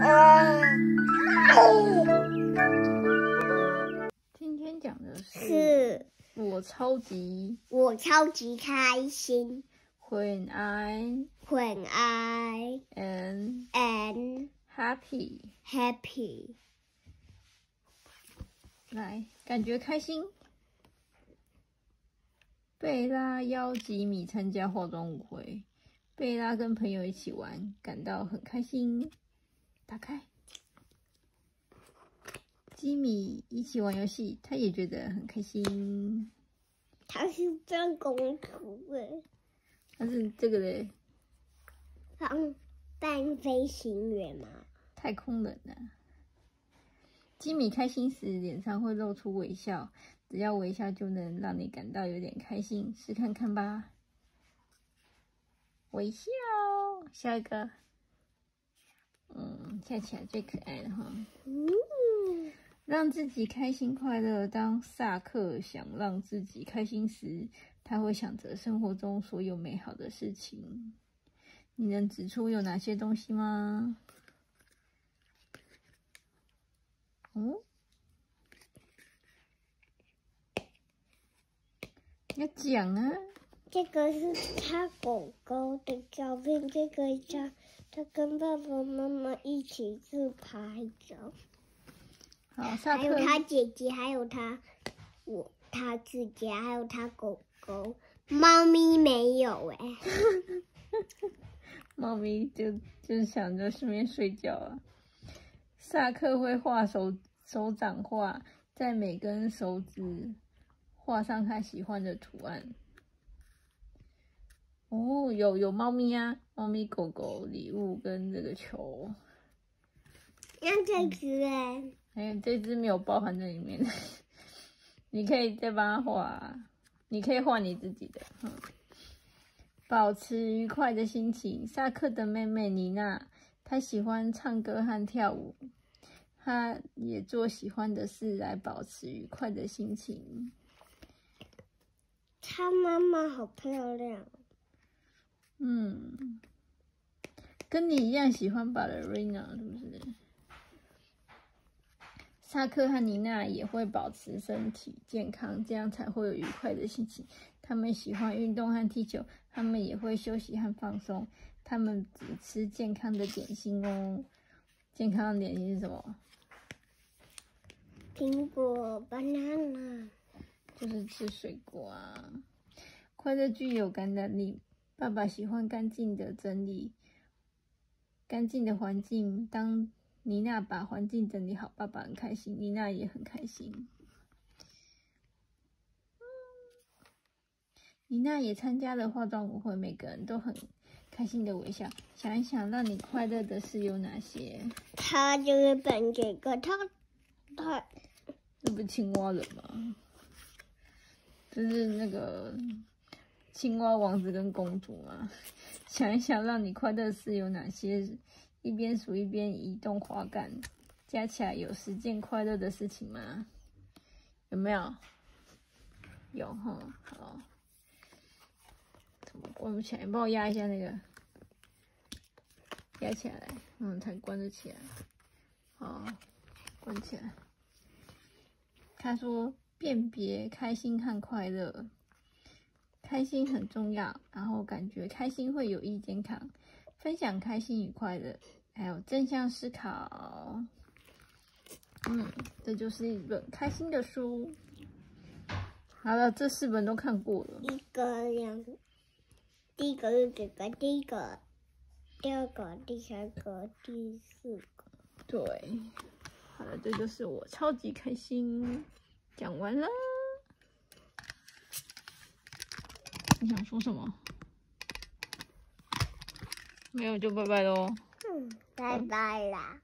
今天讲的是是我超级我超级开心 when I when I am am happy。happy。来，感觉开心。贝拉邀吉米参加化妆舞会，贝拉跟朋友一起玩，感到很开心。打开，吉米一起玩游戏，他也觉得很开心。他是真公主诶，但是这个嘞，当扮飞行员嘛。太空人了。吉米开心时，脸上会露出微笑，只要微笑就能让你感到有点开心，试看看吧。微笑，下一个，嗯，笑起来最可爱了哈。嗯，让自己开心快乐。当萨克想让自己开心时，他会想着生活中所有美好的事情。你能指出有哪些东西吗？哦，要讲啊！这个是他狗狗的照片，这个照他跟爸爸妈妈一起自拍照，还有，他姐姐，还有他我他自己，还有他狗狗，猫咪没有哎、猫咪就就想着顺便睡觉啊。下课会画手手掌画，在每根手指画上他喜欢的图案。哦，有有猫咪啊，猫咪、狗狗、礼物跟这个球，那这只哎，还有这只没有包含在里面。你可以再帮他画啊，你可以画你自己的。嗯，保持愉快的心情。萨克的妹妹妮娜，她喜欢唱歌和跳舞，她也做喜欢的事来保持愉快的心情。她妈妈好漂亮，嗯，跟你一样喜欢芭蕾舞娜是不是？萨克和妮娜也会保持身体健康，这样才会有愉快的心情。他们喜欢运动和踢球，他们也会休息和放松。他们只吃健康的点心哦。健康的点心是什么？苹果 banana，就是吃水果啊。快乐具有感染力。爸爸喜欢干净的整理，干净的环境。当妮娜把环境整理好，爸爸很开心，妮娜也很开心。妮娜也参加了化妆舞会，每个人都很开心的微笑。想一想，让你快乐的事有哪些？他就是扮这个，他他这不是青蛙人吗？就是那个青蛙王子跟公主吗。想一想，让你快乐的事有哪些？一边数一边移动滑杆，加起来有十件快乐的事情吗？有没有？有哈，好。怎么关不起来？你帮我压一下那个，压起来，嗯，才关得起来。好，关起来。他说：“辨别开心和快乐，开心很重要，然后感觉开心会有益健康，分享开心与快乐，还有正向思考。”嗯，这就是一本开心的书。好了，这四本都看过了。一个两个，第一个是这个，第一个，第二个，第三个，第四个。对，好了，这就是我超级开心，讲完了。你想说什么？没有就拜拜喽。嗯，拜拜啦。